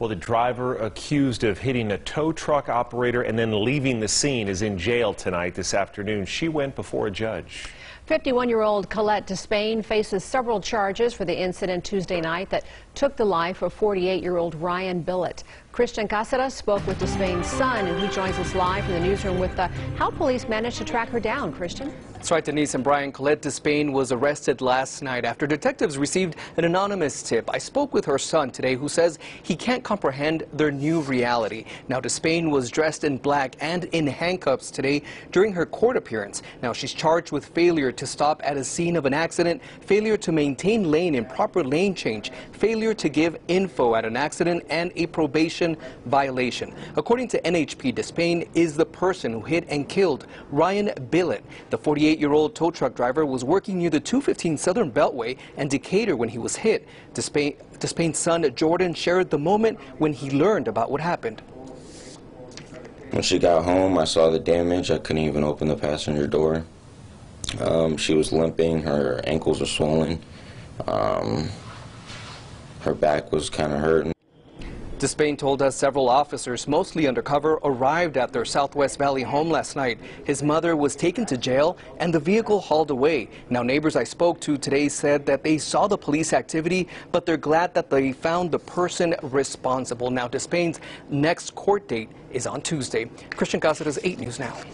Well, the driver accused of hitting a tow truck operator and then leaving the scene is in jail tonight this afternoon. She went before a judge. 51-year-old Colette Despain faces several charges for the incident Tuesday night that took the life of 48-year-old Ryan Billett. Christian Cáceres spoke with Despain's son, and he joins us live from the newsroom with uh, how police managed to track her down. Christian? That's right, Denise and Brian. Colette Despain was arrested last night after detectives received an anonymous tip. I spoke with her son today who says he can't comprehend their new reality. Now, Despain was dressed in black and in handcuffs today during her court appearance. Now, she's charged with failure to stop at a scene of an accident, failure to maintain lane and proper lane change, failure to give info at an accident, and a probation violation. According to NHP, Despain is the person who hit and killed Ryan Billett. The 48-year-old tow truck driver was working near the 215 Southern Beltway and Decatur when he was hit. Despain, Despain's son, Jordan, shared the moment when he learned about what happened. When she got home, I saw the damage. I couldn't even open the passenger door. Um, she was limping. Her ankles were swollen. Um, her back was kind of hurting. Despain told us several officers, mostly undercover, arrived at their Southwest Valley home last night. His mother was taken to jail and the vehicle hauled away. Now, neighbors I spoke to today said that they saw the police activity, but they're glad that they found the person responsible. Now, Despain's next court date is on Tuesday. Christian Cáceres, 8 News Now.